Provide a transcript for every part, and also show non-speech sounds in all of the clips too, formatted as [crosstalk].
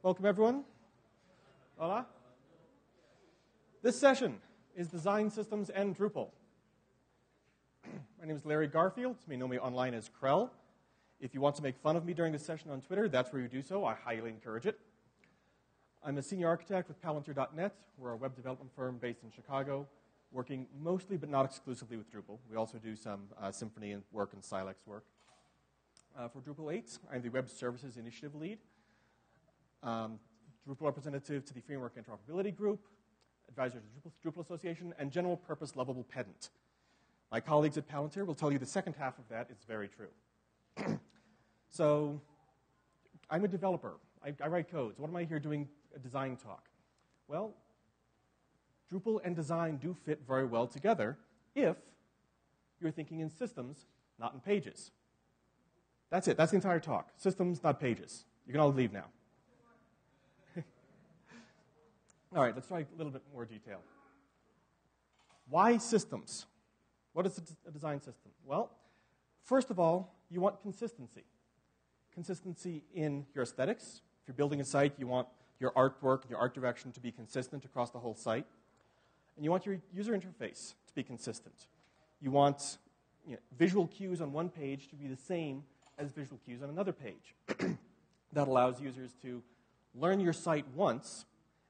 Welcome, everyone. Hola. This session is Design Systems and Drupal. [clears throat] My name is Larry Garfield. You may know me online as Crell. If you want to make fun of me during this session on Twitter, that's where you do so. I highly encourage it. I'm a senior architect with Palantir.net. We're a web development firm based in Chicago, working mostly but not exclusively with Drupal. We also do some uh, Symfony and work and Silex work. Uh, for Drupal 8, I'm the Web Services Initiative Lead, um, Drupal representative to the Framework Interoperability Group, advisor to Drupal, Drupal Association, and general purpose lovable pedant. My colleagues at Palantir will tell you the second half of that is very true. [clears throat] so, I'm a developer. I, I write codes. What am I here doing a design talk? Well, Drupal and design do fit very well together if you're thinking in systems, not in pages. That's it. That's the entire talk. Systems, not pages. You can all leave now. All right, let's try a little bit more detail. Why systems? What is a design system? Well, first of all, you want consistency. Consistency in your aesthetics. If you're building a site, you want your artwork and your art direction to be consistent across the whole site. And you want your user interface to be consistent. You want you know, visual cues on one page to be the same as visual cues on another page. [clears throat] that allows users to learn your site once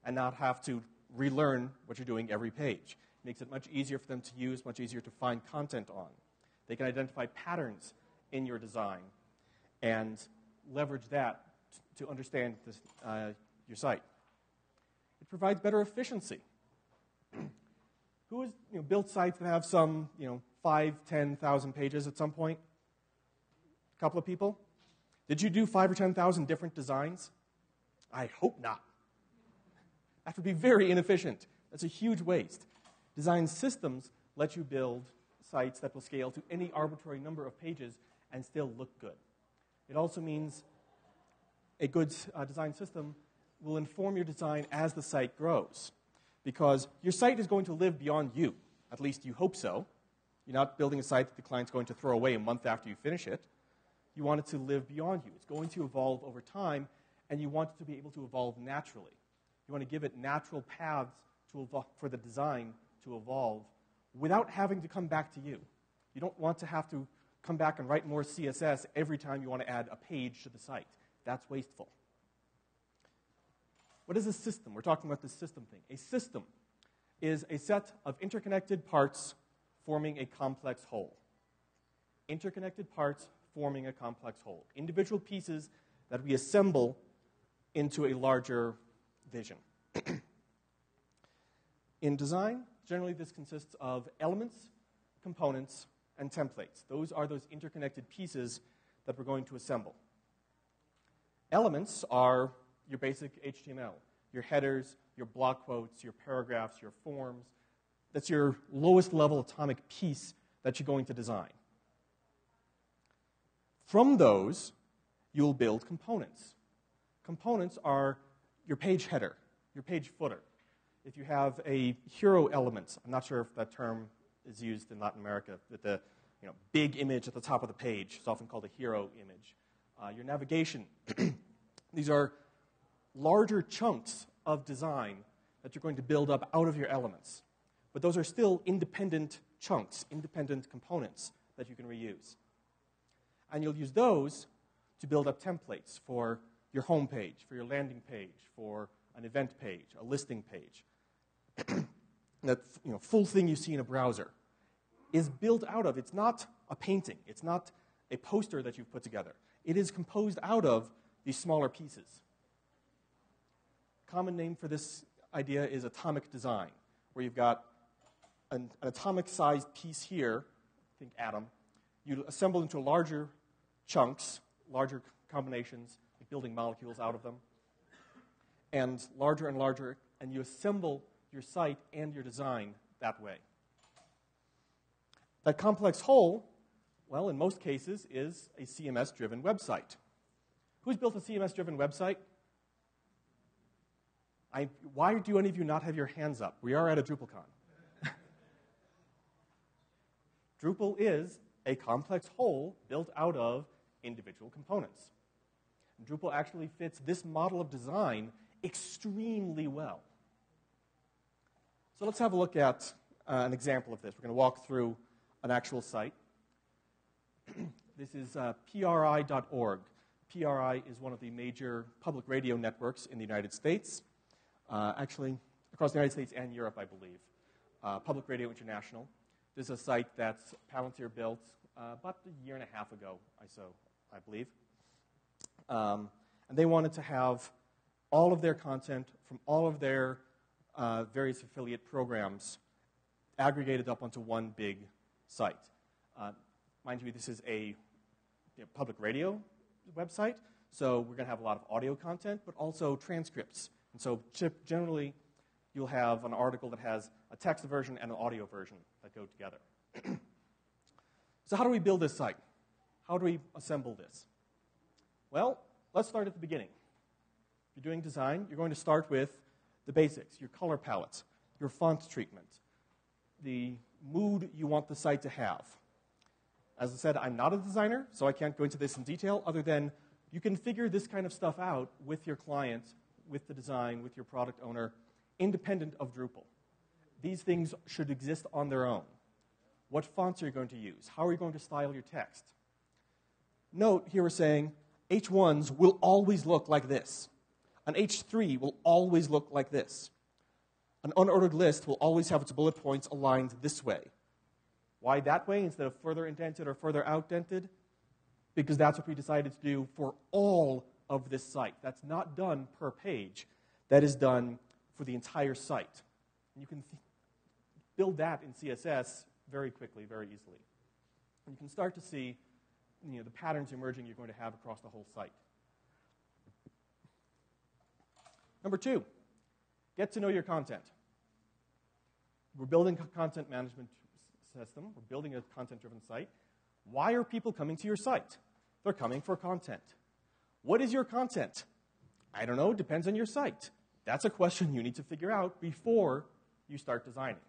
and not have to relearn what you're doing every page. It makes it much easier for them to use, much easier to find content on. They can identify patterns in your design and leverage that to understand this, uh, your site. It provides better efficiency. [clears throat] Who has you know, built sites that have some, you know, five, 10,000 pages at some point? A couple of people? Did you do five or 10,000 different designs? I hope not. That would be very inefficient. That's a huge waste. Design systems let you build sites that will scale to any arbitrary number of pages and still look good. It also means a good uh, design system will inform your design as the site grows. Because your site is going to live beyond you. At least you hope so. You're not building a site that the client's going to throw away a month after you finish it. You want it to live beyond you. It's going to evolve over time, and you want it to be able to evolve naturally. You want to give it natural paths to for the design to evolve without having to come back to you. You don't want to have to come back and write more CSS every time you want to add a page to the site. That's wasteful. What is a system? We're talking about the system thing. A system is a set of interconnected parts forming a complex whole. Interconnected parts forming a complex whole. Individual pieces that we assemble into a larger vision. [clears throat] In design, generally this consists of elements, components, and templates. Those are those interconnected pieces that we're going to assemble. Elements are your basic HTML, your headers, your block quotes, your paragraphs, your forms. That's your lowest level atomic piece that you're going to design. From those, you'll build components. Components are your page header, your page footer. If you have a hero element, I'm not sure if that term is used in Latin America, but the you know, big image at the top of the page is often called a hero image. Uh, your navigation, [clears throat] these are larger chunks of design that you're going to build up out of your elements. But those are still independent chunks, independent components that you can reuse. And you'll use those to build up templates for your home page, for your landing page, for an event page, a listing page. [clears throat] that you know, full thing you see in a browser is built out of, it's not a painting, it's not a poster that you've put together. It is composed out of these smaller pieces common name for this idea is atomic design, where you've got an, an atomic sized piece here, think atom, you assemble into larger chunks, larger combinations, building molecules out of them, and larger and larger, and you assemble your site and your design that way. That complex whole, well, in most cases, is a CMS driven website. Who's built a CMS driven website? I, why do any of you not have your hands up? We are at a DrupalCon. [laughs] Drupal is a complex whole built out of individual components. Drupal actually fits this model of design extremely well. So let's have a look at uh, an example of this. We're going to walk through an actual site. [clears throat] this is uh, PRI.org. PRI is one of the major public radio networks in the United States, uh, actually, across the United States and Europe, I believe. Uh, public Radio International. This is a site that Palantir built uh, about a year and a half ago, I so I believe. Um, and they wanted to have all of their content from all of their uh, various affiliate programs aggregated up onto one big site. Uh, mind you, this is a you know, public radio website, so we're going to have a lot of audio content, but also transcripts. And so generally, you'll have an article that has a text version and an audio version that go together. [clears throat] so, how do we build this site? How do we assemble this? Well, let's start at the beginning. If you're doing design, you're going to start with the basics your color palette, your font treatment, the mood you want the site to have. As I said, I'm not a designer, so I can't go into this in detail, other than you can figure this kind of stuff out with your client, with the design, with your product owner, independent of Drupal. These things should exist on their own. What fonts are you going to use? How are you going to style your text? Note here we're saying H1s will always look like this. An H3 will always look like this. An unordered list will always have its bullet points aligned this way. Why that way instead of further indented or further outdented? Because that's what we decided to do for all of this site. That's not done per page, that is done for the entire site. And you can th- build that in CSS very quickly, very easily. And you can start to see you know, the patterns emerging you're going to have across the whole site. Number two, get to know your content. We're building a content management system, we're building a content driven site. Why are people coming to your site? They're coming for content. What is your content? I don't know, depends on your site. That's a question you need to figure out before you start designing.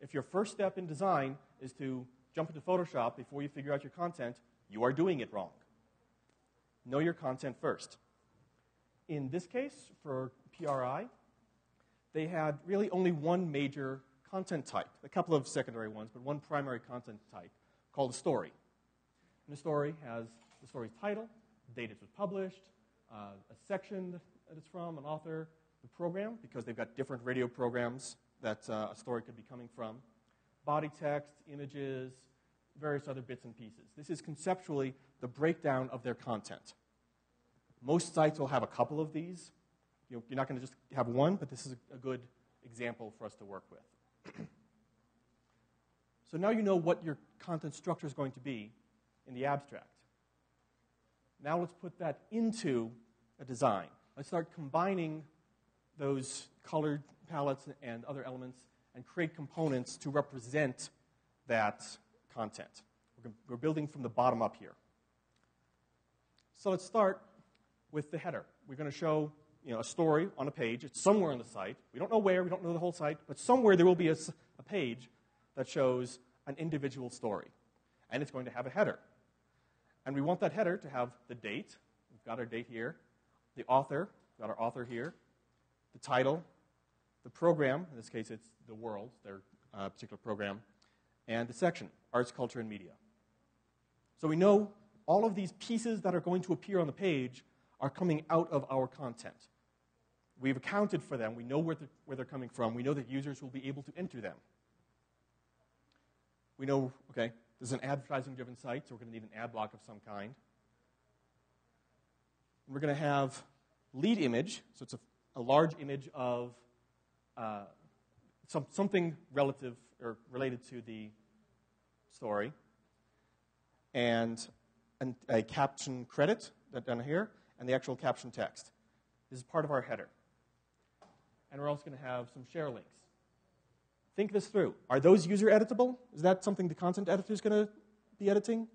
If your first step in design is to jump into Photoshop before you figure out your content, you are doing it wrong. Know your content first. In this case, for PRI, they had really only one major content type, a couple of secondary ones, but one primary content type called a story. And a story has the story's title, the date it was published, uh, a section that it's from, an author, the program, because they've got different radio programs that uh, a story could be coming from, body text, images, various other bits and pieces. This is conceptually the breakdown of their content. Most sites will have a couple of these. You are not going to just have one, but this is a good example for us to work with. [clears throat] so now you know what your content structure is going to be in the abstract. Now let's put that into a design. Let's start combining those colored palettes and other elements and create components to represent that content. We're building from the bottom up here. So let's start with the header. We're going to show you know, a story on a page. It's somewhere on the site. We don't know where, we don't know the whole site, but somewhere there will be a, a page that shows an individual story. And it's going to have a header. And we want that header to have the date. We've got our date here. The author. We've got our author here. The title. The program. In this case, it's the world, their uh, particular program. And the section arts, culture, and media. So we know all of these pieces that are going to appear on the page are coming out of our content. We've accounted for them. We know where, where they're coming from. We know that users will be able to enter them. We know, okay, this is an advertising driven site, so we're going to need an ad block of some kind. And we're going to have lead image, so it's a, a large image of uh, some, something relative or related to the story, and an, a caption credit down here, and the actual caption text. This is part of our header. And we're also going to have some share links. Think this through. Are those user editable? Is that something the content editor is going to be editing?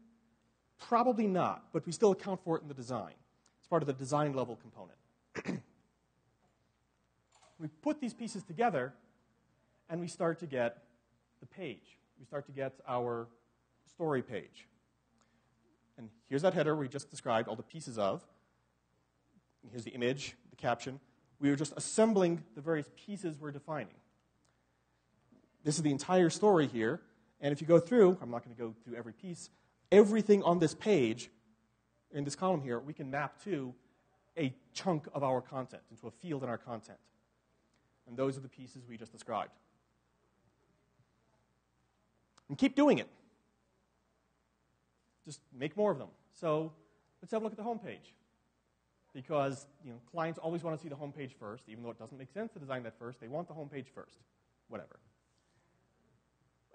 Probably not, but we still account for it in the design. It's part of the design level component. [clears throat] we put these pieces together, and we start to get the page. We start to get our story page. And here's that header we just described all the pieces of. here's the image, the caption. We are just assembling the various pieces we're defining. This is the entire story here. And if you go through, I'm not going to go through every piece, everything on this page, in this column here, we can map to a chunk of our content, into a field in our content. And those are the pieces we just described. And keep doing it. Just make more of them. So let's have a look at the homepage. Because you know, clients always want to see the homepage first, even though it doesn't make sense to design that first. They want the homepage first. Whatever.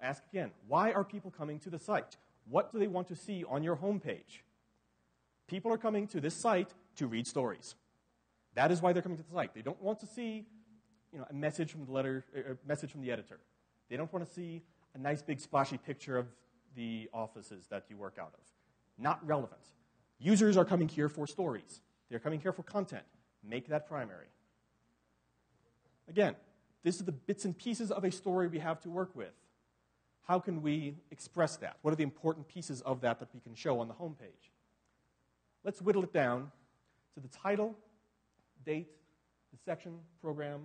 Ask again why are people coming to the site? What do they want to see on your homepage? People are coming to this site to read stories. That is why they're coming to the site. They don't want to see you know, a message from the letter, a message from the editor. They don't want to see a nice big splashy picture of the offices that you work out of. Not relevant. Users are coming here for stories. They're coming here for content. Make that primary. Again, this is the bits and pieces of a story we have to work with. How can we express that? What are the important pieces of that that we can show on the home page? Let's whittle it down to the title, date, the section, program,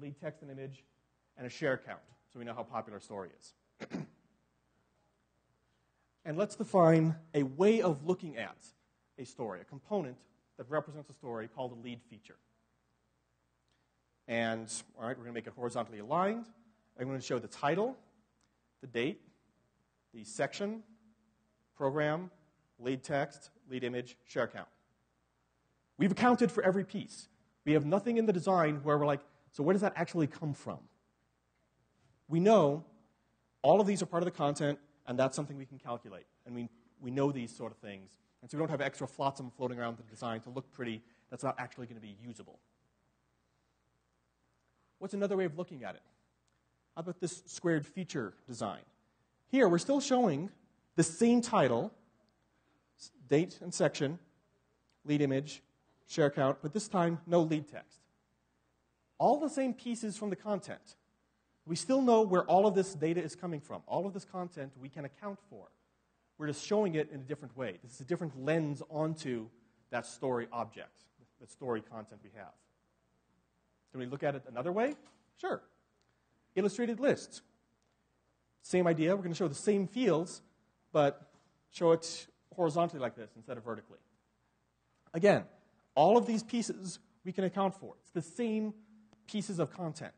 lead text and image, and a share count, so we know how popular a story is. [clears throat] and let's define a way of looking at a story, a component that represents a story called a lead feature. And, all right, we're going to make it horizontally aligned. I'm going to show the title, the date, the section, program, lead text, lead image, share count. We've accounted for every piece. We have nothing in the design where we're like, so where does that actually come from? We know all of these are part of the content, and that's something we can calculate. And we, we know these sort of things. And so we don't have extra flotsam floating around the design to look pretty that's not actually going to be usable. What's another way of looking at it? How about this squared feature design? Here, we're still showing the same title, date and section, lead image, share count, but this time no lead text. All the same pieces from the content. We still know where all of this data is coming from. All of this content we can account for. We're just showing it in a different way. This is a different lens onto that story object, that story content we have. Can we look at it another way? Sure. Illustrated lists. Same idea. We're going to show the same fields, but show it horizontally like this instead of vertically. Again, all of these pieces we can account for. It's the same pieces of content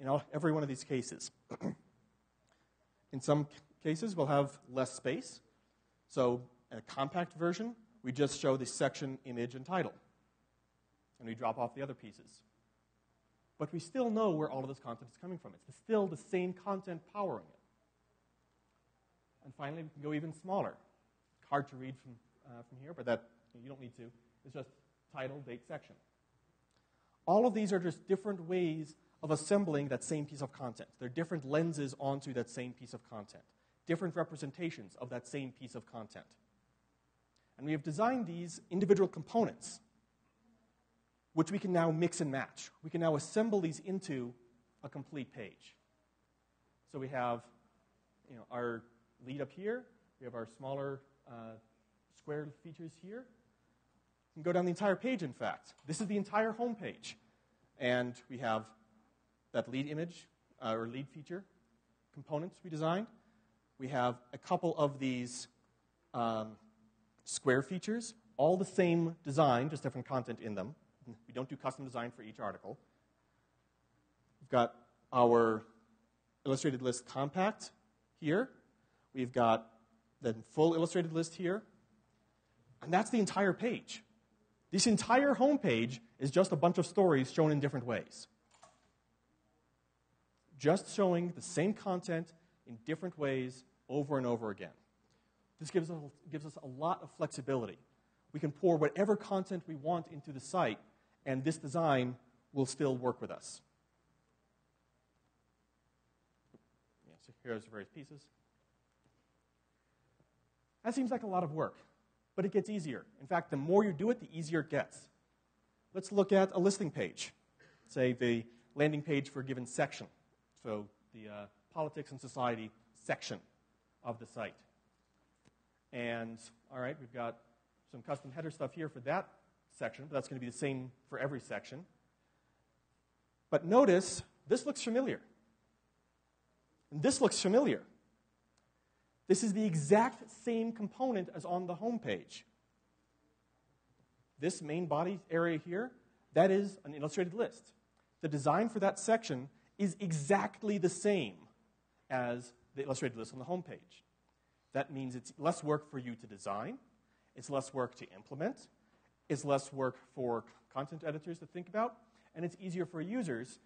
in all, every one of these cases. [clears throat] in some cases, we'll have less space. So, in a compact version, we just show the section, image, and title. And we drop off the other pieces. But we still know where all of this content is coming from. It's still the same content powering it. And finally, we can go even smaller. Hard to read from, uh, from here, but that you don't need to. It's just title, date, section. All of these are just different ways of assembling that same piece of content. They're different lenses onto that same piece of content, different representations of that same piece of content. And we have designed these individual components, which we can now mix and match. We can now assemble these into a complete page. So we have you know, our lead up here, we have our smaller uh, square features here, You can go down the entire page, in fact. This is the entire home page. And we have that lead image uh, or lead feature components we designed. We have a couple of these um, square features, all the same design, just different content in them. We don't do custom design for each article. We've got our illustrated list compact here. We've got the full illustrated list here. And that's the entire page. This entire homepage is just a bunch of stories shown in different ways. Just showing the same content in different ways over and over again. This gives us, gives us a lot of flexibility. We can pour whatever content we want into the site, and this design will still work with us. Yeah, so here's the various pieces. That seems like a lot of work but it gets easier. In fact, the more you do it, the easier it gets. Let's look at a listing page, say the landing page for a given section. So the uh, politics and society section of the site. And all right, we've got some custom header stuff here for that section, but that's going to be the same for every section. But notice, this looks familiar. And this looks familiar. This is the exact same component as on the home page. This main body area here, that is an illustrated list. The design for that section is exactly the same as the illustrated list on the homepage. That means it's less work for you to design, it's less work to implement, it's less work for content editors to think about, and it's easier for users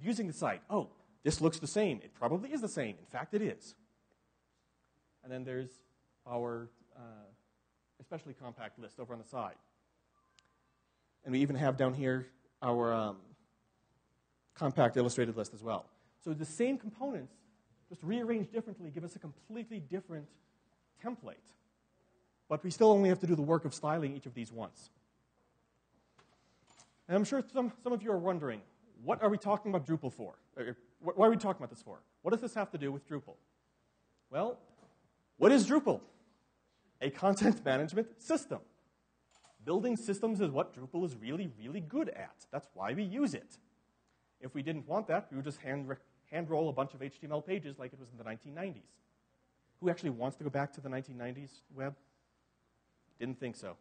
using the site. Oh, this looks the same. It probably is the same. In fact, it is. And then there's our uh, especially compact list over on the side. And we even have down here our um, compact illustrated list as well. So the same components, just rearranged differently, give us a completely different template. But we still only have to do the work of styling each of these once. And I'm sure some, some of you are wondering, what are we talking about Drupal for? Why are we talking about this for? What does this have to do with Drupal? Well, what is Drupal? A content [laughs] management system. Building systems is what Drupal is really, really good at. That's why we use it. If we didn't want that, we would just hand, hand roll a bunch of HTML pages like it was in the 1990s. Who actually wants to go back to the 1990s web? Didn't think so.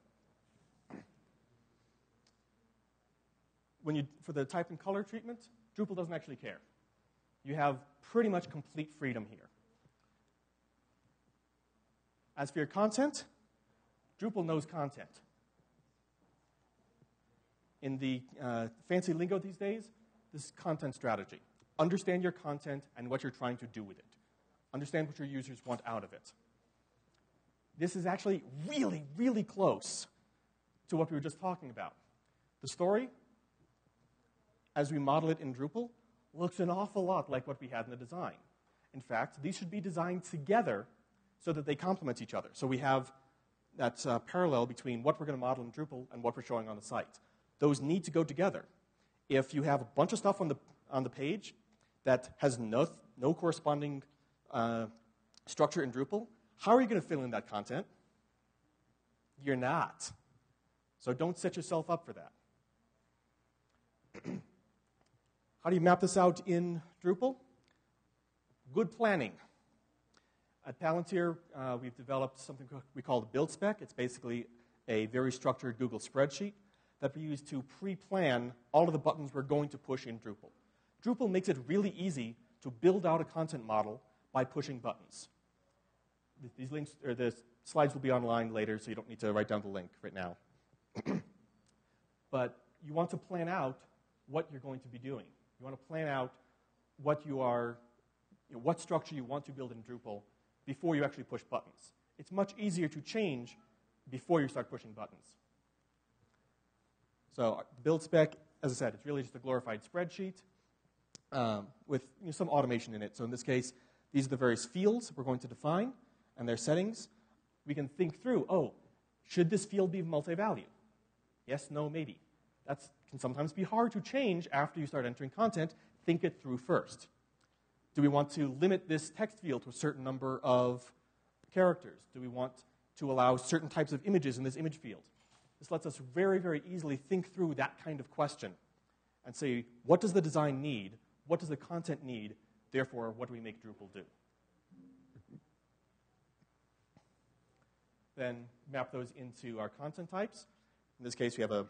When you, for the type and color treatment, Drupal doesn't actually care. You have pretty much complete freedom here. As for your content, Drupal knows content. In the uh, fancy lingo these days, this is content strategy. Understand your content and what you're trying to do with it. Understand what your users want out of it. This is actually really, really close to what we were just talking about. The story as we model it in Drupal, looks an awful lot like what we had in the design. In fact, these should be designed together so that they complement each other. So we have that uh, parallel between what we're going to model in Drupal and what we're showing on the site. Those need to go together. If you have a bunch of stuff on the, on the page that has no, no corresponding uh, structure in Drupal, how are you going to fill in that content? You're not. So don't set yourself up for that. [clears throat] How do you map this out in Drupal? Good planning. At Palantir, uh, we've developed something we call the build spec. It's basically a very structured Google spreadsheet that we use to pre plan all of the buttons we're going to push in Drupal. Drupal makes it really easy to build out a content model by pushing buttons. These links, or the slides will be online later, so you don't need to write down the link right now. [clears throat] but you want to plan out what you're going to be doing. You want to plan out what you are, you know, what structure you want to build in Drupal before you actually push buttons. It's much easier to change before you start pushing buttons. So build spec, as I said, it's really just a glorified spreadsheet um, with you know, some automation in it. So in this case, these are the various fields we're going to define and their settings. We can think through, oh, should this field be multi-value? Yes, no, maybe. That can sometimes be hard to change after you start entering content. Think it through first. Do we want to limit this text field to a certain number of characters? Do we want to allow certain types of images in this image field? This lets us very, very easily think through that kind of question and say, what does the design need? What does the content need? Therefore, what do we make Drupal do? Then map those into our content types. In this case, we have a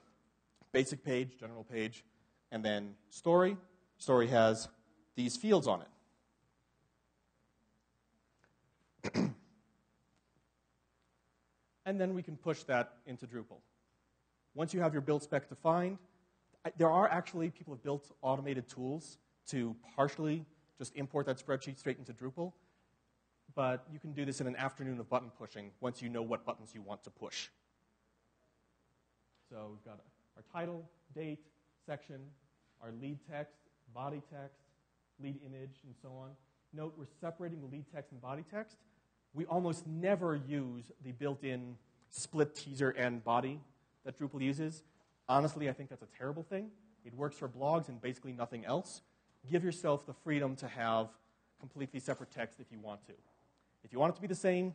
basic page, general page, and then story. Story has these fields on it. [clears throat] and then we can push that into Drupal. Once you have your build spec defined, there are actually, people have built automated tools to partially just import that spreadsheet straight into Drupal. But you can do this in an afternoon of button pushing once you know what buttons you want to push. So we've got our title, date, section, our lead text, body text, lead image, and so on. Note we're separating the lead text and body text. We almost never use the built in split teaser and body that Drupal uses. Honestly, I think that's a terrible thing. It works for blogs and basically nothing else. Give yourself the freedom to have completely separate text if you want to. If you want it to be the same,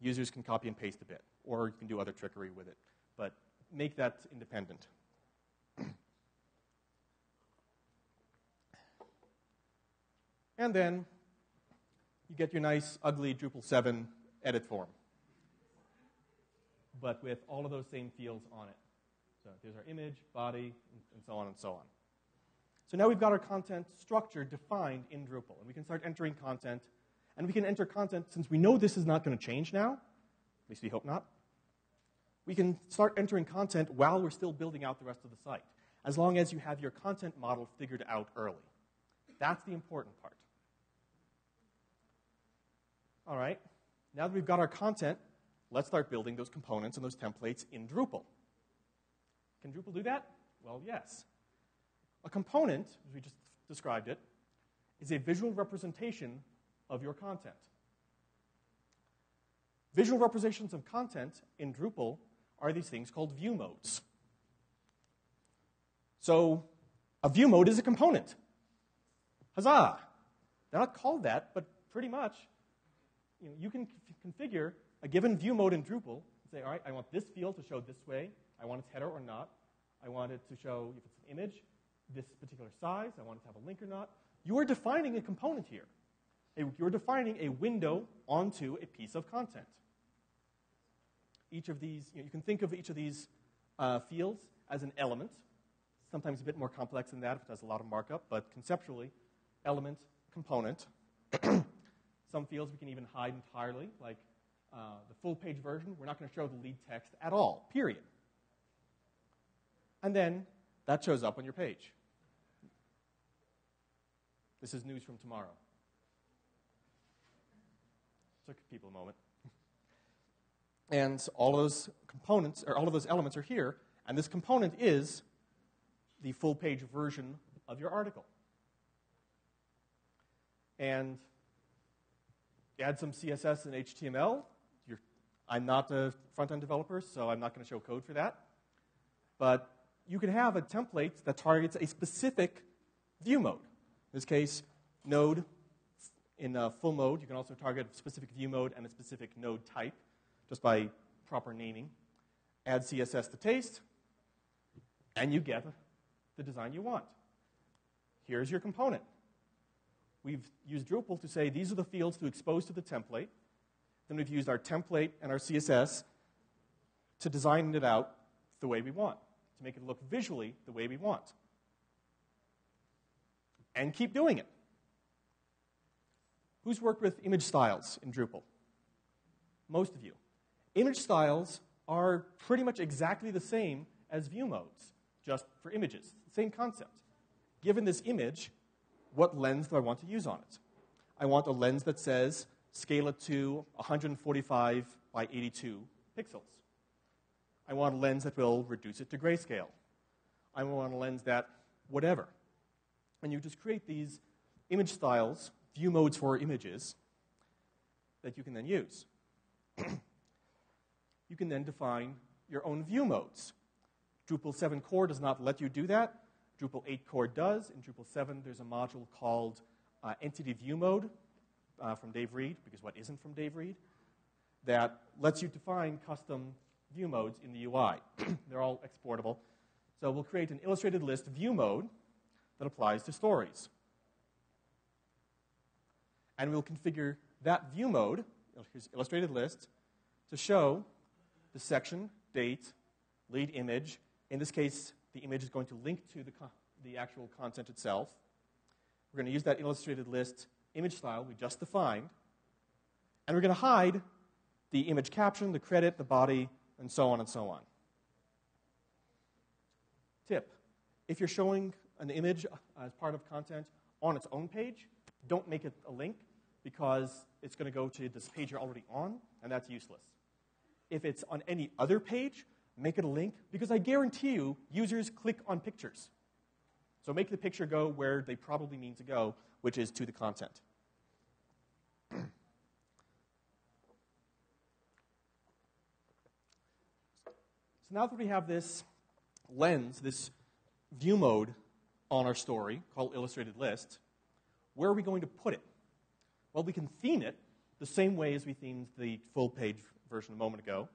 users can copy and paste a bit, or you can do other trickery with it. But make that independent. and then you get your nice, ugly Drupal 7 edit form, but with all of those same fields on it. So there's our image, body, and so on and so on. So now we've got our content structure defined in Drupal, and we can start entering content. And we can enter content, since we know this is not going to change now, at least we hope not, we can start entering content while we're still building out the rest of the site, as long as you have your content model figured out early. That's the important part. All right, now that we've got our content, let's start building those components and those templates in Drupal. Can Drupal do that? Well, yes. A component, as we just described it, is a visual representation of your content. Visual representations of content in Drupal are these things called view modes. So, a view mode is a component. Huzzah! They're not called that, but pretty much, you, know, you can configure a given view mode in Drupal and say, all right, I want this field to show this way. I want its header or not. I want it to show, if it's an image, this particular size. I want it to have a link or not. You are defining a component here. You're defining a window onto a piece of content. Each of these, you, know, you can think of each of these uh, fields as an element. Sometimes a bit more complex than that if it has a lot of markup, but conceptually, element, component. [clears throat] Some fields we can even hide entirely, like uh, the full page version. We're not going to show the lead text at all, period. And then that shows up on your page. This is news from tomorrow. Took people a moment. [laughs] And all those components, or all of those elements are here, and this component is the full page version of your article. And add some CSS and HTML. I'm not a front end developer, so I'm not going to show code for that. But you can have a template that targets a specific view mode. In this case, node in uh, full mode. You can also target a specific view mode and a specific node type just by proper naming. Add CSS to taste, and you get the design you want. Here's your component. We've used Drupal to say these are the fields to expose to the template. Then we've used our template and our CSS to design it out the way we want to make it look visually the way we want. And keep doing it. Who's worked with image styles in Drupal? Most of you. Image styles are pretty much exactly the same as view modes, just for images. Same concept. Given this image, what lens do I want to use on it? I want a lens that says scale it to 145 by 82 pixels. I want a lens that will reduce it to grayscale. I want a lens that, whatever. And you just create these image styles, view modes for images, that you can then use. [clears throat] you can then define your own view modes. Drupal 7 core does not let you do that. Drupal 8 core does. In Drupal 7, there's a module called uh, Entity View Mode uh, from Dave Reid, because what isn't from Dave Reid, that lets you define custom view modes in the UI. [clears throat] They're all exportable. So we'll create an illustrated list view mode that applies to stories. And we'll configure that view mode, here's illustrated list, to show the section, date, lead image. In this case, the image is going to link to the, the actual content itself. We're going to use that illustrated list image style we just defined. And we're going to hide the image caption, the credit, the body, and so on and so on. Tip if you're showing an image uh, as part of content on its own page, don't make it a link because it's going to go to this page you're already on, and that's useless. If it's on any other page, make it a link because I guarantee you users click on pictures. So make the picture go where they probably mean to go, which is to the content. [clears throat] So now that we have this lens, this view mode on our story called illustrated list, where are we going to put it? Well, we can theme it the same way as we themed the full page version a moment ago.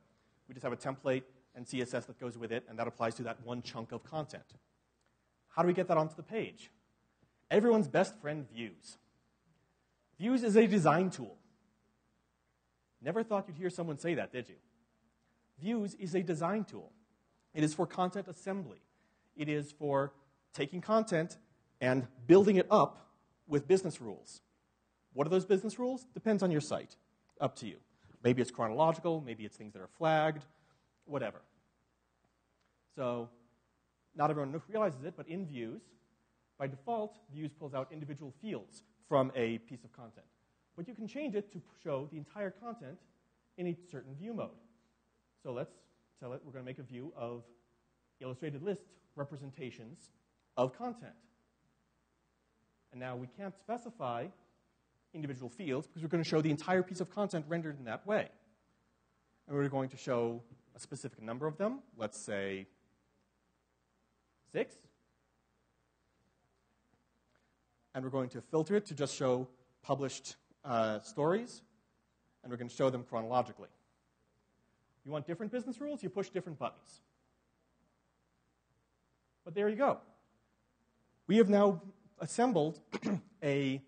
We just have a template and CSS that goes with it, and that applies to that one chunk of content. How do we get that onto the page? Everyone's best friend, Views. Views is a design tool. Never thought you'd hear someone say that, did you? Views is a design tool. It is for content assembly. It is for taking content and building it up with business rules. What are those business rules? Depends on your site. Up to you. Maybe it's chronological, maybe it's things that are flagged, whatever. So, not everyone realizes it, but in views, by default, views pulls out individual fields from a piece of content. But you can change it to show the entire content in a certain view mode. So let's tell it we're going to make a view of illustrated list representations of content. And now we can't specify individual fields because we're going to show the entire piece of content rendered in that way. And we're going to show a specific number of them, let's say six. And we're going to filter it to just show published uh, stories, and we're going to show them chronologically. You want different business rules? You push different buttons. But there you go. We have now assembled [clears throat] a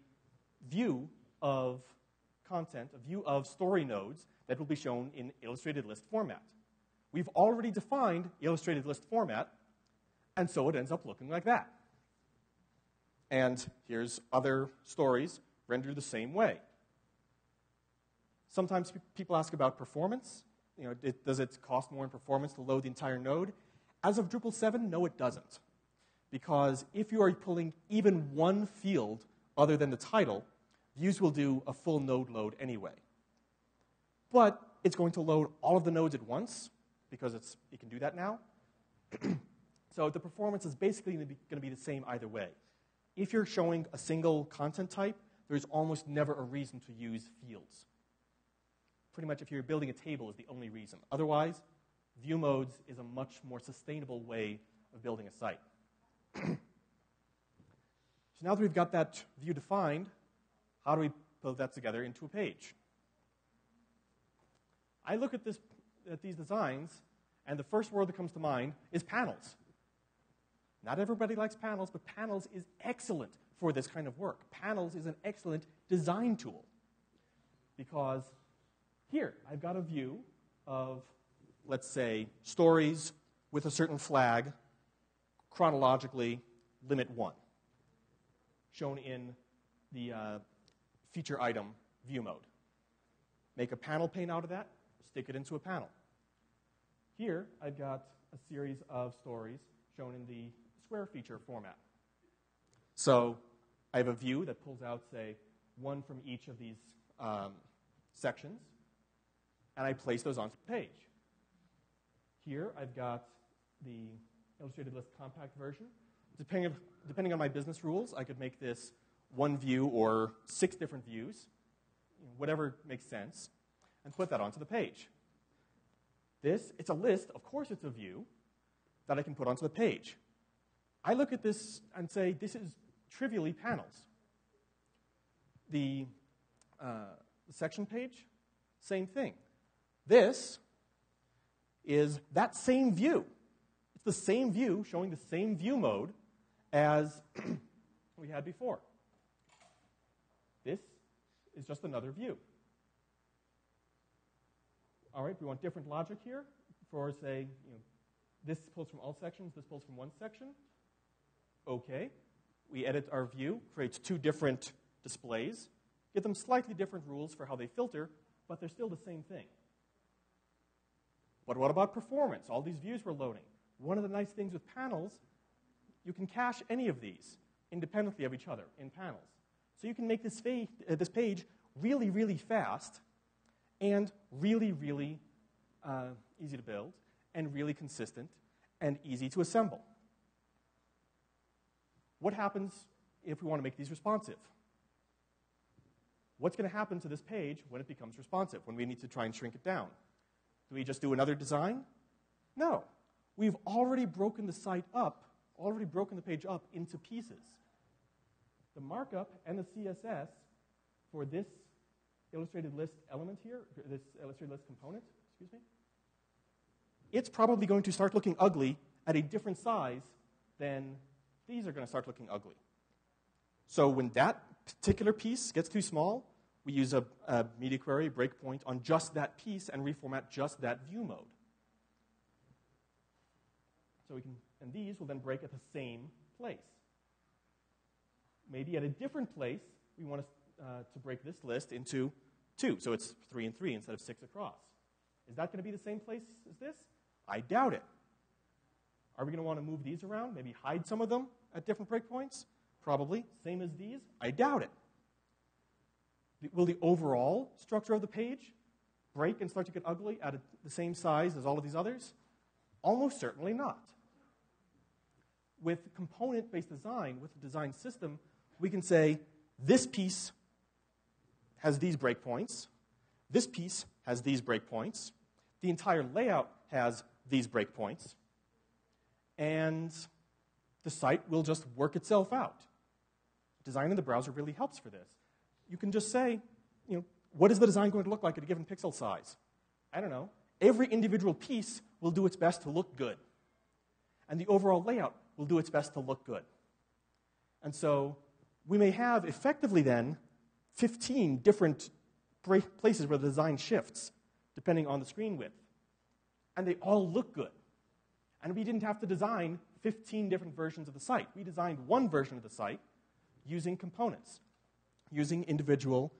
view of content, a view of story nodes that will be shown in illustrated list format. We've already defined illustrated list format, and so it ends up looking like that. And here's other stories rendered the same way. Sometimes people ask about performance. You know, it, does it cost more in performance to load the entire node? As of Drupal 7, no, it doesn't. Because if you are pulling even one field other than the title, Views will do a full node load anyway. But it's going to load all of the nodes at once, because it's, it can do that now. [clears throat] so the performance is basically going to be the same either way. If you're showing a single content type, there's almost never a reason to use fields. Pretty much if you're building a table is the only reason. Otherwise, view modes is a much more sustainable way of building a site. [clears throat] so now that we've got that view defined, how do we build that together into a page? I look at, this, at these designs, and the first word that comes to mind is panels. Not everybody likes panels, but panels is excellent for this kind of work. Panels is an excellent design tool because here I've got a view of, let's say, stories with a certain flag, chronologically, limit one, shown in the uh, feature item view mode. Make a panel pane out of that, stick it into a panel. Here, I've got a series of stories shown in the square feature format. So I have a view that pulls out, say, one from each of these um, sections, and I place those onto the page. Here, I've got the illustrated list compact version. Depending, depending on my business rules, I could make this one view or six different views, whatever makes sense, and put that onto the page. This, it's a list, of course it's a view, that I can put onto the page. I look at this and say, this is trivially panels. The, uh, section page, same thing. This is that same view. It's the same view showing the same view mode as [clears throat] we had before. This is just another view. All right, we want different logic here for, say, you know, this pulls from all sections, this pulls from one section. Okay. We edit our view, creates two different displays, give them slightly different rules for how they filter, but they're still the same thing. But what about performance? All these views we're loading. One of the nice things with panels, you can cache any of these independently of each other in panels. So you can make this, uh, this page really, really fast and really, really uh, easy to build and really consistent and easy to assemble. What happens if we want to make these responsive? What's going to happen to this page when it becomes responsive, when we need to try and shrink it down? Do we just do another design? No. We've already broken the site up, already broken the page up into pieces. The markup and the CSS for this illustrated list element here, this illustrated list component, excuse me, it's probably going to start looking ugly at a different size than these are going to start looking ugly. So when that particular piece gets too small, we use a, a media query breakpoint on just that piece and reformat just that view mode. So we can, and these will then break at the same place. Maybe at a different place, we want to, uh, to break this list into two, so it's three and three instead of six across. Is that going to be the same place as this? I doubt it. Are we going to want to move these around? Maybe hide some of them at different breakpoints? Probably. Same as these? I doubt it. Will the overall structure of the page break and start to get ugly at the same size as all of these others? Almost certainly not. With component based design, with the design system, we can say this piece has these breakpoints, this piece has these breakpoints, the entire layout has these breakpoints, and the site will just work itself out. Design in the browser really helps for this. You can just say, you know, what is the design going to look like at a given pixel size? I don't know. Every individual piece will do its best to look good. And the overall layout will do its best to look good. And so we may have effectively then 15 different places where the design shifts depending on the screen width. And they all look good. And we didn't have to design 15 different versions of the site. We designed one version of the site using components, using individual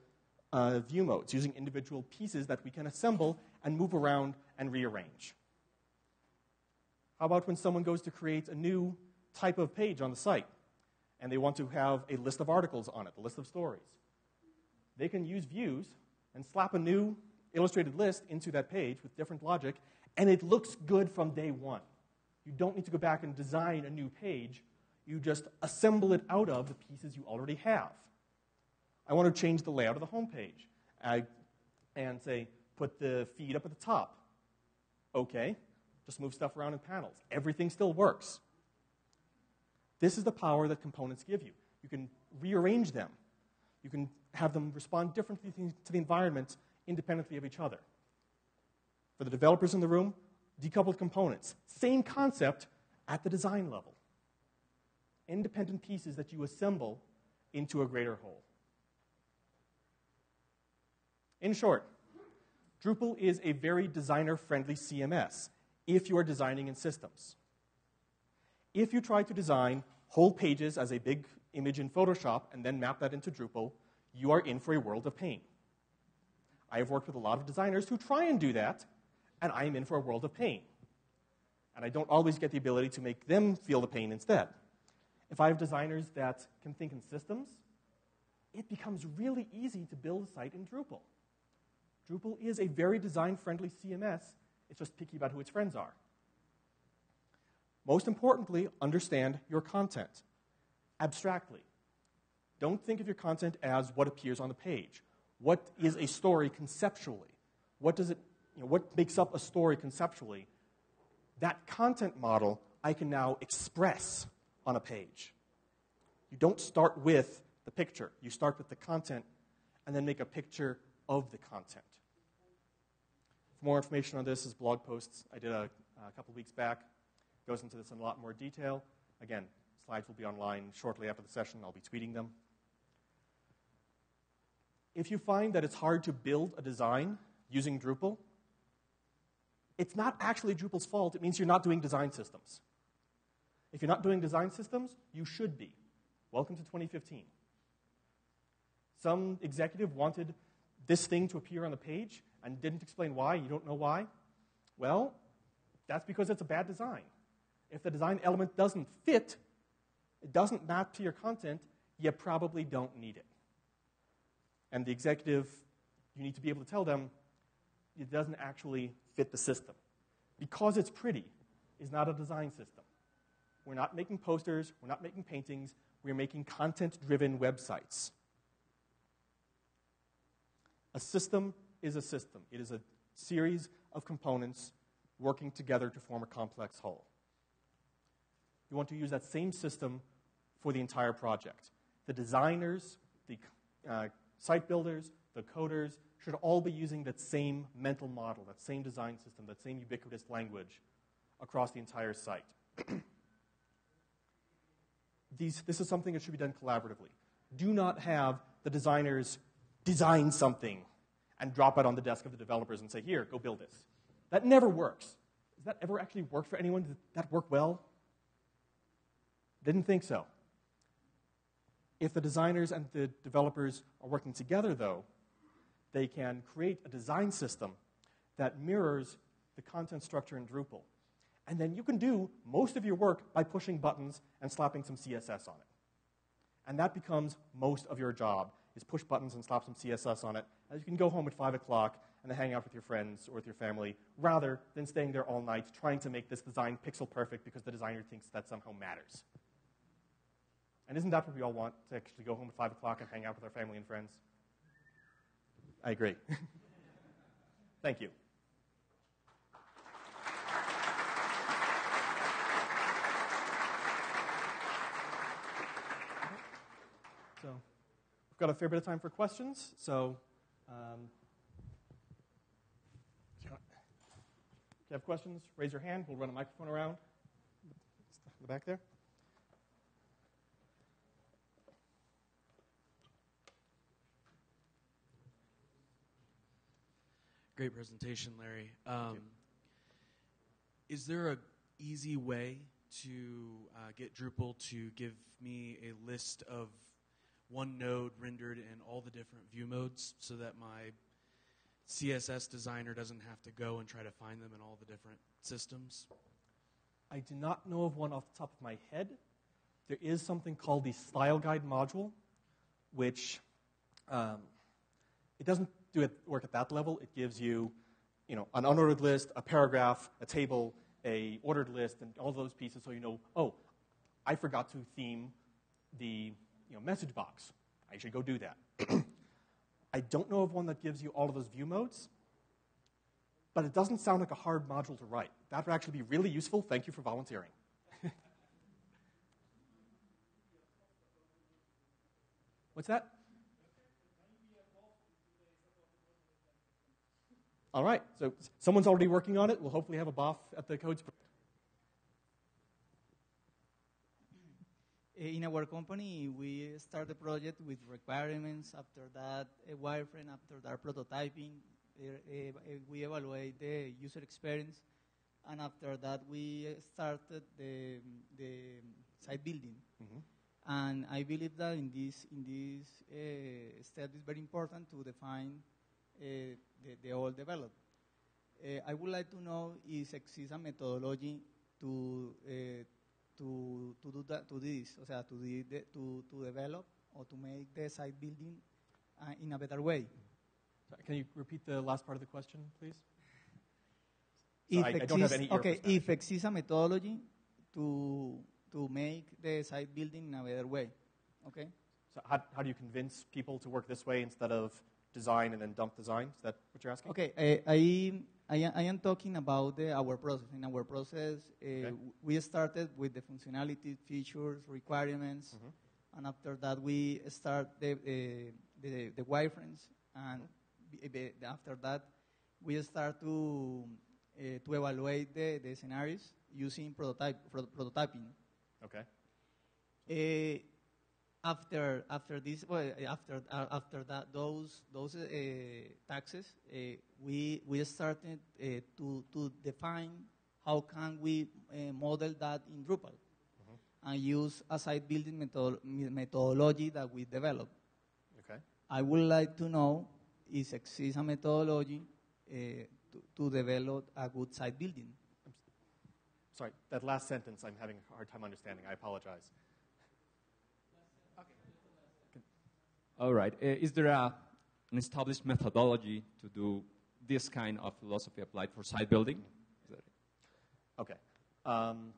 uh, view modes, using individual pieces that we can assemble and move around and rearrange. How about when someone goes to create a new type of page on the site and they want to have a list of articles on it, a list of stories? They can use views and slap a new illustrated list into that page with different logic, and it looks good from day one. You don't need to go back and design a new page. You just assemble it out of the pieces you already have. I want to change the layout of the home page I, and say, put the feed up at the top. Okay, just move stuff around in panels. Everything still works. This is the power that components give you. You can rearrange them. You can have them respond differently to the environment independently of each other. For the developers in the room, decoupled components. Same concept at the design level. Independent pieces that you assemble into a greater whole. In short, Drupal is a very designer friendly CMS if you are designing in systems. If you try to design whole pages as a big image in Photoshop and then map that into Drupal, you are in for a world of pain. I have worked with a lot of designers who try and do that, and I am in for a world of pain. And I don't always get the ability to make them feel the pain instead. If I have designers that can think in systems, it becomes really easy to build a site in Drupal. Drupal is a very design friendly CMS, it's just picky about who its friends are. Most importantly, understand your content abstractly. Don't think of your content as what appears on the page. What is a story conceptually? What does it, you know, what makes up a story conceptually? That content model I can now express on a page. You don't start with the picture. You start with the content and then make a picture of the content. For more information on this is blog posts I did a, a couple weeks back. Goes into this in a lot more detail. Again, slides will be online shortly after the session. I'll be tweeting them. If you find that it's hard to build a design using Drupal, it's not actually Drupal's fault. It means you're not doing design systems. If you're not doing design systems, you should be. Welcome to 2015. Some executive wanted this thing to appear on the page and didn't explain why. You don't know why? Well, that's because it's a bad design. If the design element doesn't fit, it doesn't map to your content, you probably don't need it. And the executive, you need to be able to tell them it doesn't actually fit the system. Because it's pretty is not a design system. We're not making posters, we're not making paintings, we're making content driven websites. A system is a system, it is a series of components working together to form a complex whole. You want to use that same system for the entire project. The designers, the uh, site builders, the coders, should all be using that same mental model, that same design system, that same ubiquitous language across the entire site. [clears throat] These, this is something that should be done collaboratively. Do not have the designers design something and drop it on the desk of the developers and say, here, go build this. That never works. Does that ever actually work for anyone? Did that work well? Didn't think so. If the designers and the developers are working together, though, they can create a design system that mirrors the content structure in Drupal. And then you can do most of your work by pushing buttons and slapping some CSS on it. And that becomes most of your job, is push buttons and slap some CSS on it. And you can go home at 5 o'clock and hang out with your friends or with your family, rather than staying there all night trying to make this design pixel perfect because the designer thinks that somehow matters. And isn't that what we all want, to actually go home at 5 o'clock and hang out with our family and friends? I agree. [laughs] Thank you. So, we've got a fair bit of time for questions. So, um, if you have questions, raise your hand. We'll run a microphone around. The back there. Great presentation, Larry. Um, is there a easy way to uh, get Drupal to give me a list of one node rendered in all the different view modes so that my CSS designer doesn't have to go and try to find them in all the different systems? I do not know of one off the top of my head. There is something called the style guide module, which um, it doesn't do it work at that level. It gives you, you know, an unordered list, a paragraph, a table, a ordered list, and all those pieces, so you know, oh, I forgot to theme the you know, message box. I should go do that. [clears throat] I don't know of one that gives you all of those view modes, but it doesn't sound like a hard module to write. That would actually be really useful. Thank you for volunteering. [laughs] What's that? All right, so someone's already working on it. We'll hopefully have a BOF at the code sprint. In our company, we start the project with requirements. After that, a wireframe. After that, prototyping. Uh, we evaluate the user experience, and after that, we started the, the site building. Mm-hmm. And I believe that in this in this uh, step is very important to define uh, the, the all developed. Uh, I would like to know if exists a methodology to uh, to to do that to this, o sea, to de, to to develop or to make the site building in a better way. Sorry, can you repeat the last part of the question, please? if I, exists, I okay, if exists a methodology to to make the site building in a better way, okay. So how, how do you convince people to work this way instead of design and then dump design? Is that what you're asking? Okay, I, I, I am talking about the, our process. In our process, uh, okay. we started with the functionality, features, requirements, mm-hmm. and after that we start the, uh, the, the wireframes, and mm-hmm. after that we start to, uh, to evaluate the, the scenarios using prototype, prototyping. Okay. After after this well, after uh, after that those those uh, taxes uh, we we started uh, to to define how can we uh, model that in Drupal mm-hmm. and use a site building method- methodology that we developed. Okay. I would like to know if exists a methodology uh, to, to develop a good site building. Sorry, that last sentence I'm having a hard time understanding. I apologize. All right. Uh, is there a, an established methodology to do this kind of philosophy applied for site building? Okay. Um,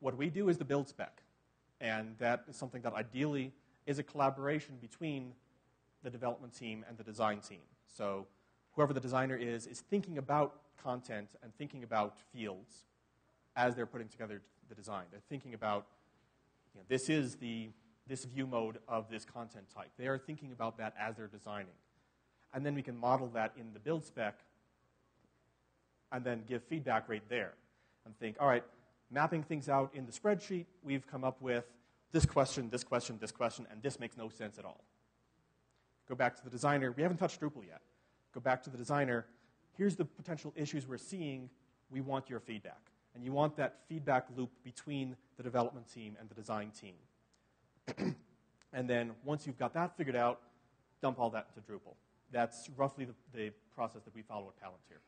what we do is the build spec, and that is something that ideally is a collaboration between the development team and the design team. So whoever the designer is is thinking about content and thinking about fields as they're putting together the design. They're thinking about you know, this is the this view mode of this content type. They are thinking about that as they're designing. and then we can model that in the build spec and then give feedback right there and think, all right, mapping things out in the spreadsheet, we've come up with this question, this question, this question, and this makes no sense at all. Go back to the designer. We haven't touched Drupal yet. Go back to the designer. Here's the potential issues we're seeing. We want your feedback. And you want that feedback loop between the development team and the design team. [clears throat] and then once you've got that figured out, dump all that into Drupal. That's roughly the, the process that we follow at Palantir.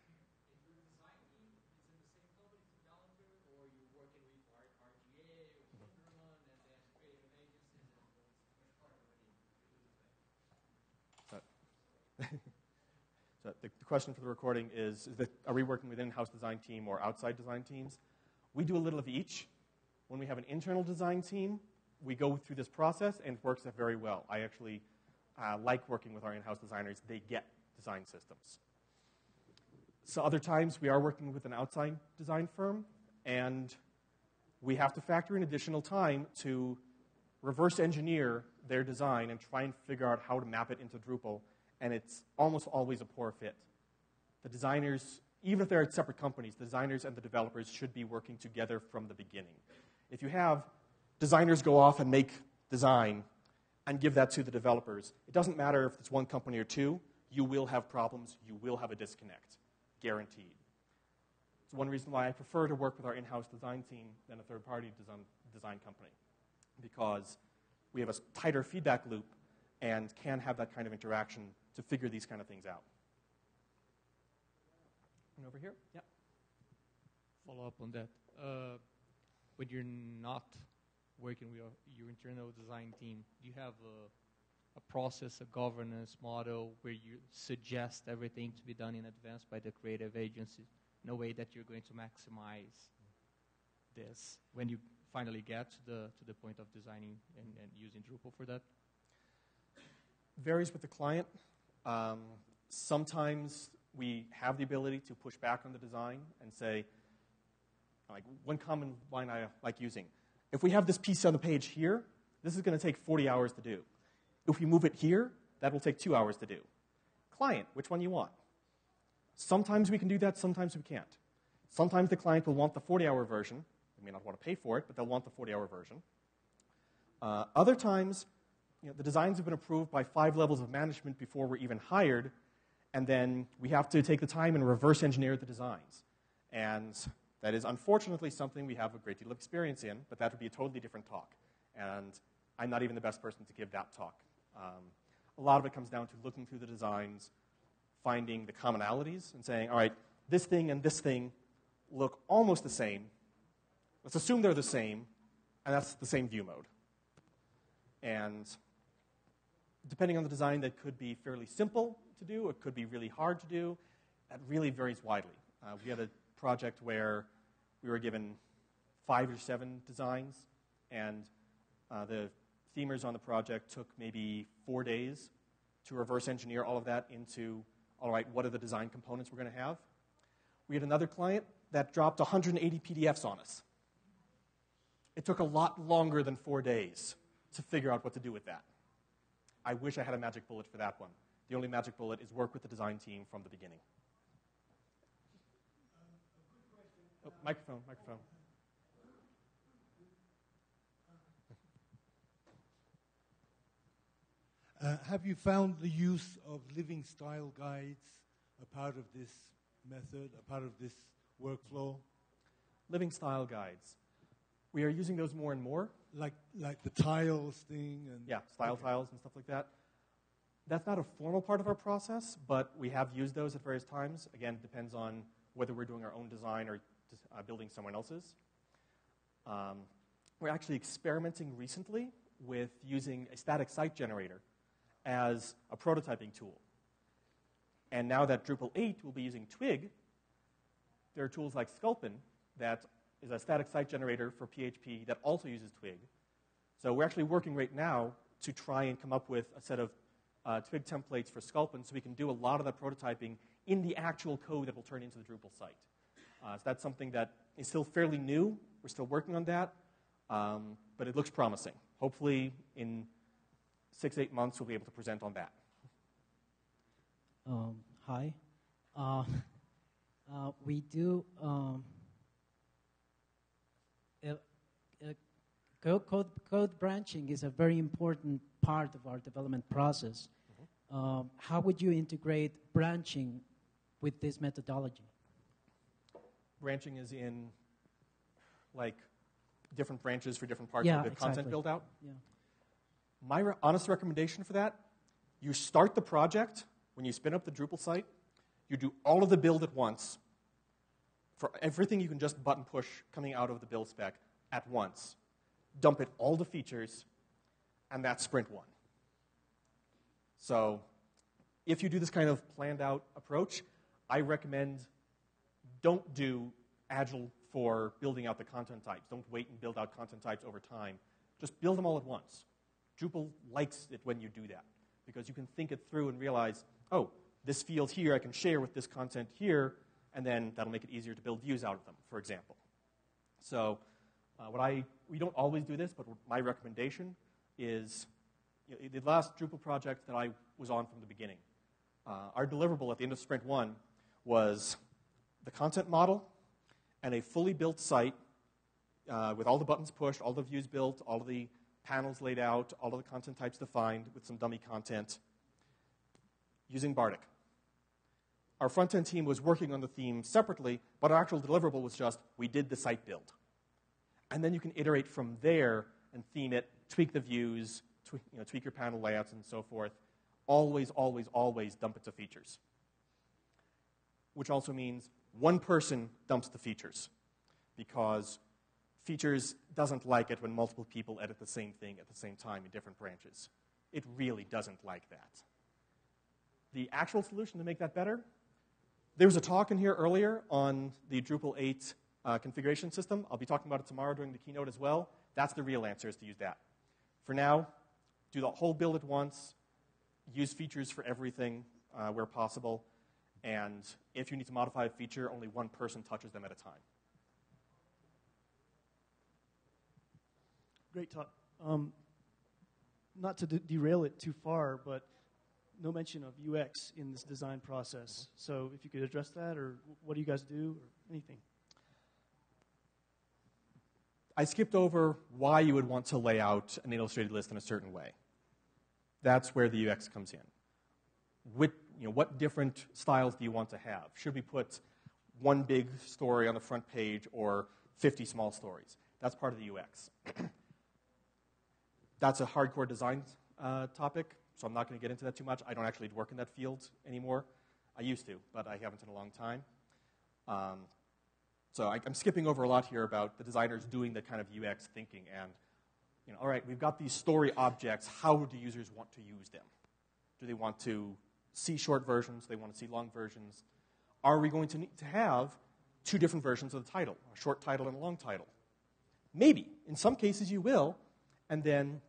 so the, the, question for the recording is, is that, are we working with in-house design team or outside design teams? We do a little of each. When we have an internal design team, we go through this process and it works very well. I actually uh, like working with our in-house designers. They get design systems. So other times we are working with an outside design firm and we have to factor in additional time to reverse engineer their design and try and figure out how to map it into Drupal and it's almost always a poor fit. The designers, even if they're at separate companies, the designers and the developers should be working together from the beginning. If you have designers go off and make design and give that to the developers, it doesn't matter if it's one company or two, you will have problems, you will have a disconnect, guaranteed. It's one reason why I prefer to work with our in house design team than a third party design, design company, because we have a tighter feedback loop and can have that kind of interaction to figure these kind of things out. And over here? Yeah. Follow up on that. Uh, when you're not working with your, internal design team, do you have a, a process, a governance model where you suggest everything to be done in advance by the creative agency in a way that you're going to maximize this when you finally get to the, to the point of designing and, and using Drupal for that? Varies with the client. Um, sometimes we have the ability to push back on the design and say, like one common line I like using, if we have this piece on the page here, this is going to take 40 hours to do. If we move it here, that will take two hours to do. Client, which one you want? Sometimes we can do that, sometimes we can't. Sometimes the client will want the 40 hour version. They may not want to pay for it, but they'll want the 40 hour version. Uh, other times, you know, the designs have been approved by five levels of management before we're even hired, and then we have to take the time and reverse engineer the designs. And that is unfortunately something we have a great deal of experience in, but that would be a totally different talk. And I'm not even the best person to give that talk. Um, a lot of it comes down to looking through the designs, finding the commonalities, and saying, all right, this thing and this thing look almost the same. Let's assume they're the same, and that's the same view mode. And depending on the design, that could be fairly simple to do, it could be really hard to do. That really varies widely. Uh, we had a project where we were given five or seven designs, and uh, the themers on the project took maybe four days to reverse engineer all of that into all right, what are the design components we're going to have? We had another client that dropped 180 PDFs on us. It took a lot longer than four days to figure out what to do with that. I wish I had a magic bullet for that one. The only magic bullet is work with the design team from the beginning. Oh, microphone, microphone. Uh, have you found the use of living style guides a part of this method, a part of this workflow? Living style guides. We are using those more and more. Like, like the tiles thing? And yeah, style okay. tiles and stuff like that. That's not a formal part of our process, but we have used those at various times. Again, it depends on whether we're doing our own design or uh, building someone else's. Um, we're actually experimenting recently with using a static site generator as a prototyping tool. And now that Drupal 8 will be using Twig, there are tools like Sculpin that is a static site generator for PHP that also uses Twig. So we're actually working right now to try and come up with a set of uh, Twig templates for Sculpin so we can do a lot of that prototyping in the actual code that will turn into the Drupal site. Uh, so that's something that is still fairly new. We're still working on that, um, but it looks promising. Hopefully, in six, eight months, we'll be able to present on that. Um, hi. Uh, [laughs] uh, we do um, uh, uh, code, code, code branching is a very important part of our development process. Um, how would you integrate branching with this methodology? Branching is in like different branches for different parts Yeah, of the content build out. Yeah. My re- honest recommendation for that you start the project when you spin up the Drupal site, you do all of the build at once for everything you can just button push coming out of the build spec at once. Dump it all the features, and that's sprint one. So, if you do this kind of planned out approach, I recommend don't do Agile for building out the content types. Don't wait and build out content types over time. Just build them all at once. Drupal likes it when you do that because you can think it through and realize, oh, this field here I can share with this content here, and then that'll make it easier to build views out of them, for example. So, uh, what I we don't always do this, but my recommendation is you know, the last Drupal project that I was on from the beginning. Uh, our deliverable at the end of sprint one was the content model and a fully built site uh, with all the buttons pushed, all the views built, all of the panels laid out, all of the content types defined with some dummy content using Bardic. Our front end team was working on the theme separately, but our actual deliverable was just we did the site build. And then you can iterate from there and theme it, tweak the views, tweak, you know, tweak your panel layouts, and so forth. Always, always, always dump it to features. Which also means one person dumps the features because features doesn't like it when multiple people edit the same thing at the same time in different branches. It really doesn't like that. The actual solution to make that better, there was a talk in here earlier on the Drupal 8 uh, configuration system. I'll be talking about it tomorrow during the keynote as well. That's the real answer is to use that. For now, do the whole build at once, use features for everything uh, where possible, and if you need to modify a feature, only one person touches them at a time. Great talk. Um, not to de- derail it too far, but no mention of UX in this design process. So if you could address that, or what do you guys do, or anything. I skipped over why you would want to lay out an illustrated list in a certain way. That's where the UX comes in. What, you know, what different styles do you want to have? Should we put one big story on the front page or 50 small stories? That's part of the UX. [clears throat] That's a hardcore design uh, topic, so I'm not going to get into that too much. I don't actually work in that field anymore. I used to, but I haven't in a long time. Um, so I, am skipping over a lot here about the designers doing the kind of UX thinking and, you know, all right, we've got these story objects. How do users want to use them? Do they want to see short versions? They want to see long versions? Are we going to need to have two different versions of the title, a short title and a long title? Maybe. In some cases, you will, and then,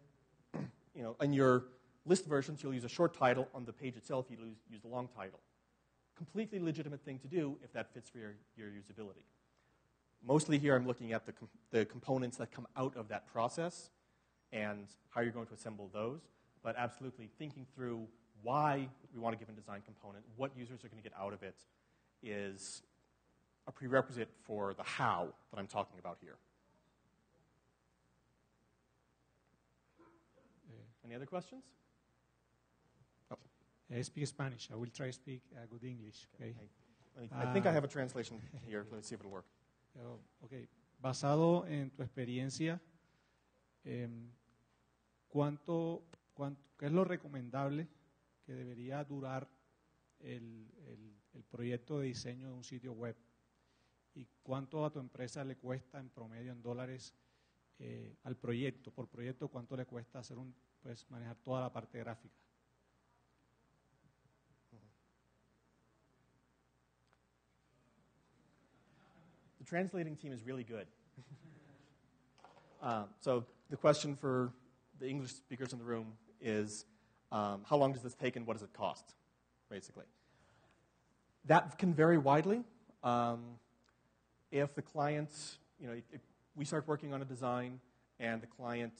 [clears throat] you know, in your list versions, you'll use a short title. On the page itself, you'll use, use the long title. Completely legitimate thing to do if that fits for your, your usability. Mostly here, I'm looking at the, com- the components that come out of that process and how you're going to assemble those, but absolutely thinking through why we want a given design component, what users are going to get out of it, is a prerequisite for the how that I'm talking about here. Any other questions? I speak Spanish. I will try to speak uh, good English. Okay. I, I think I have a translation here. Let's see if it'll work. [laughs] Oh, okay. Basado en tu experiencia, eh, ¿cuánto, cuánto, ¿qué es lo recomendable que debería durar el, el, el proyecto de diseño de un sitio web? ¿Y cuánto a tu empresa le cuesta en promedio en dólares eh, al proyecto? Por proyecto, ¿cuánto le cuesta hacer un, pues, manejar toda la parte gráfica? The translating team is really good. [laughs] uh, so the question for the English speakers in the room is, um, how long does this take and what does it cost, basically? That can vary widely. Um, if the client, you know, we start working on a design and the client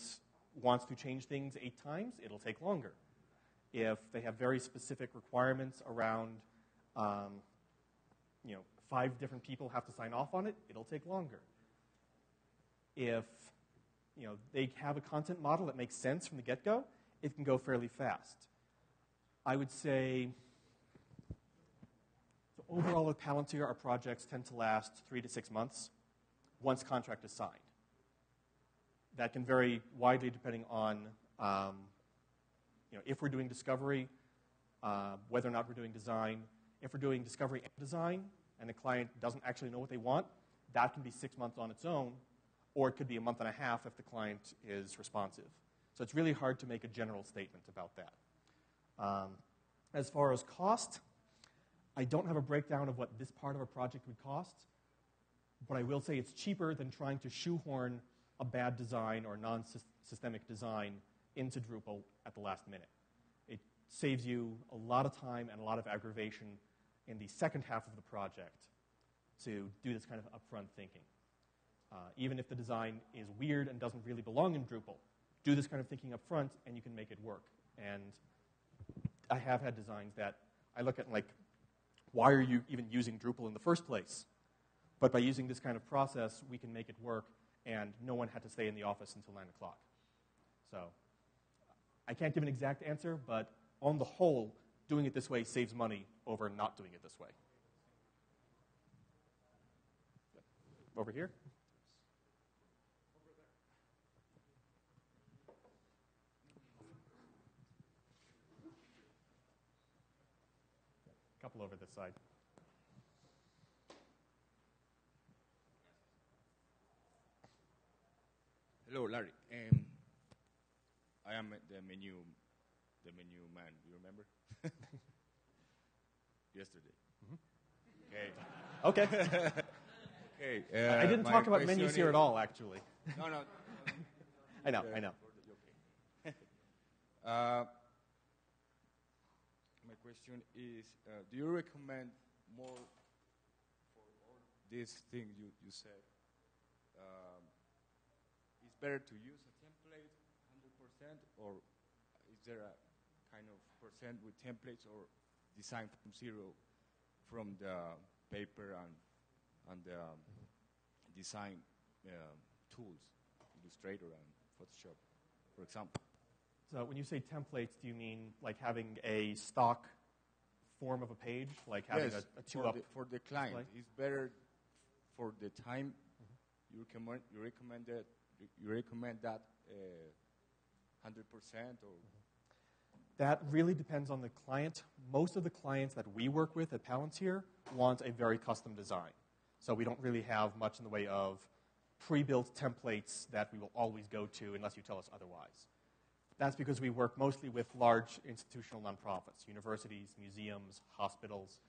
wants to change things eight times, it'll take longer. If they have very specific requirements around, um, you know, five different people have to sign off on it, it'll take longer. If you know, they have a content model that makes sense from the get-go, it can go fairly fast. I would say so overall at Palantir, our projects tend to last three to six months once contract is signed. That can vary widely depending on um, you know, if we're doing discovery, uh, whether or not we're doing design. If we're doing discovery and design, and the client doesn't actually know what they want, that can be six months on its own, or it could be a month and a half if the client is responsive. So it's really hard to make a general statement about that. Um, as far as cost, I don't have a breakdown of what this part of a project would cost, but I will say it's cheaper than trying to shoehorn a bad design or non systemic design into Drupal at the last minute. It saves you a lot of time and a lot of aggravation in the second half of the project to do this kind of upfront thinking. Uh, even if the design is weird and doesn't really belong in Drupal, do this kind of thinking up front and you can make it work. And I have had designs that I look at like, why are you even using Drupal in the first place? But by using this kind of process, we can make it work, and no one had to stay in the office until 9 o'clock. So I can't give an exact answer, but on the whole, doing it this way saves money over not doing it this way. Over here? Couple over this side. Hello, Larry. Um, I am the menu, the menu man. Do you remember? [laughs] Yesterday. Mm-hmm. Okay. Okay. [laughs] okay. Uh, I didn't talk about menus here at all, actually. No, no. [laughs] I know, Uh, I know. Okay. uh, question is: uh, Do you recommend more for all these things you, you said? Um, it's better to use a template 100%, or is there a kind of percent with templates, or design from zero from the paper and and the um, design um, tools, Illustrator and Photoshop, for example? So when you say templates, do you mean like having a stock form of a page, like having yes, a, a two for up? the, for the client, display? it's better for the time you recommend. You recommend that. You recommend that uh, hundred percent, or That really depends on the client. Most of the clients that we work with at Palantir want a very custom design. So we don't really have much in the way of pre-built templates that we will always go to unless you tell us otherwise. That's because we work mostly with large institutional nonprofits, universities, museums, hospitals.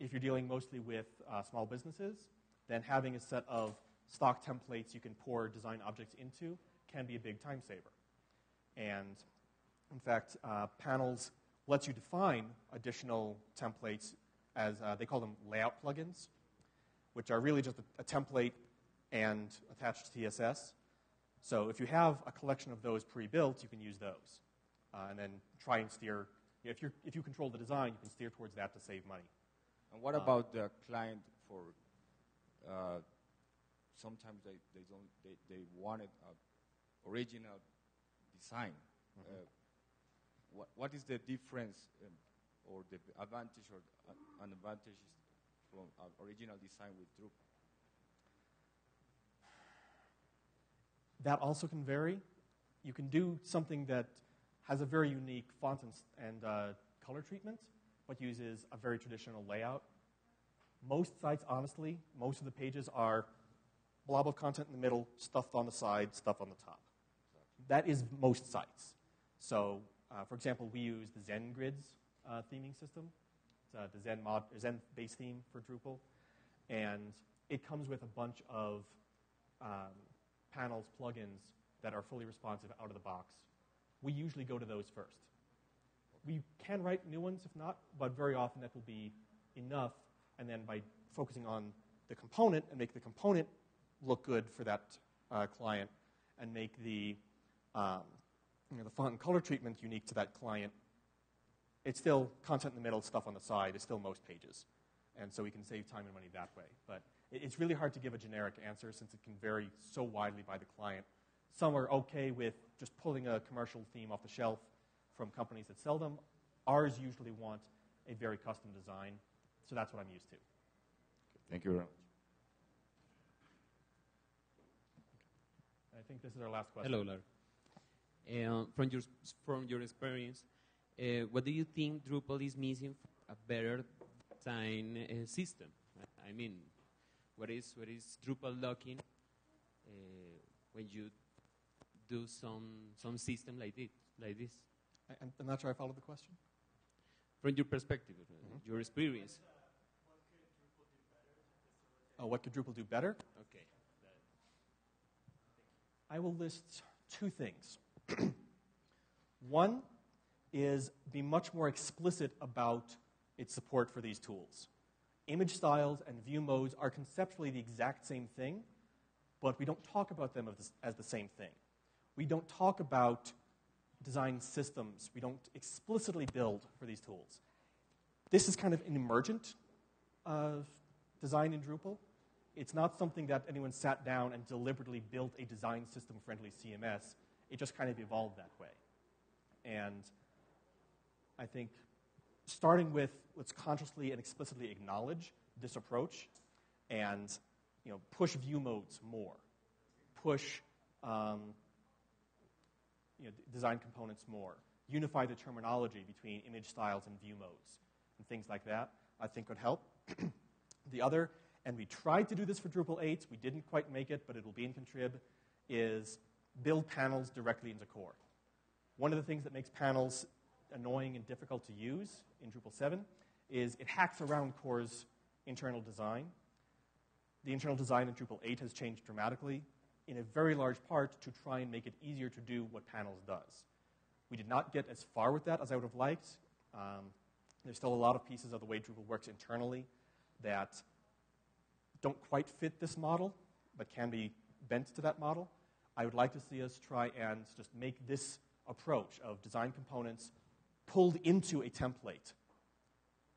If you're dealing mostly with uh, small businesses, then having a set of stock templates you can pour design objects into can be a big time saver. And in fact, uh, Panels lets you define additional templates as uh, they call them layout plugins, which are really just a, a template and attached CSS. So if you have a collection of those pre-built, you can use those, uh, and then try and steer. If you if you control the design, you can steer towards that to save money. and what Uh, about the client? For uh, sometimes they they don't they, they wanted a original design. Mm-hmm. Uh, what what is the difference um, or the advantage or uh, advantages from uh, original design with Drupal? That also can vary. You can do something that has a very unique font and, and uh, color treatment, but uses a very traditional layout. Most sites, honestly, most of the pages are blob of content in the middle, stuff on the side, stuff on the top. That is most sites. So, uh, for example, we use the Zen Grids uh, theming system. It's uh, the Zen mod, Zen base theme for Drupal, and it comes with a bunch of um, panels, plugins that are fully responsive out of the box. We usually go to those first. We can write new ones if not, but very often that will be enough. And then by focusing on the component and make the component look good for that uh, client and make the, um, you know, the font and color treatment unique to that client, It's still content in the middle, stuff on the side. It's still most pages. And so we can save time and money that way. But it's really hard to give a generic answer since it can vary so widely by the client. Some are okay with just pulling a commercial theme off the shelf from companies that sell them. Ours usually want a very custom design, so that's what I'm used to. Thank you very much. I think this is our last question. Hello, Larry. Um, from your from your experience, uh, what do you think Drupal is missing for a better design uh, system? I mean, what is what is Drupal locking uh, when you do some some system like this like this? I, I'm- I'm not sure I followed the question. From your perspective, uh, your experience. Oh, what could Drupal do better? Okay. I will list two things. [clears throat] One is be much more explicit about its support for these tools. Image styles and view modes are conceptually the exact same thing, but we don't talk about them as, the same thing. We don't talk about design systems. We don't explicitly build for these tools. This is kind of an emergent uh, design in Drupal. It's not something that anyone sat down and deliberately built a design system friendly CMS. It just kind of evolved that way. And I think starting with let's consciously and explicitly acknowledge this approach and you know, push view modes more, push um, you know, design components more, unify the terminology between image styles and view modes, and things like that, I think would help. [clears throat] the other, and we tried to do this for Drupal 8, we didn't quite make it, but it will be in Contrib, is build panels directly into core. One of the things that makes panels annoying and difficult to use in Drupal 7 is it hacks around core's internal design. The internal design in Drupal 8 has changed dramatically, in a very large part to try and make it easier to do what panels does. We did not get as far with that as I would have liked. Um, there's still a lot of pieces of the way Drupal works internally that don't quite fit this model, but can be bent to that model. I would like to see us try and just make this approach of design components pulled into a template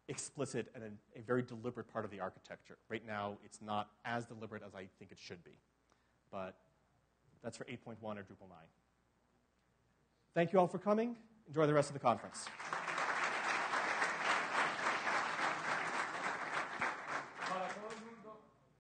explicit and a, a very deliberate part of the architecture. Right now, it's not as deliberate as I think it should be. But that's for 8.1 or Drupal 9. Thank you all for coming. Enjoy the rest of the conference.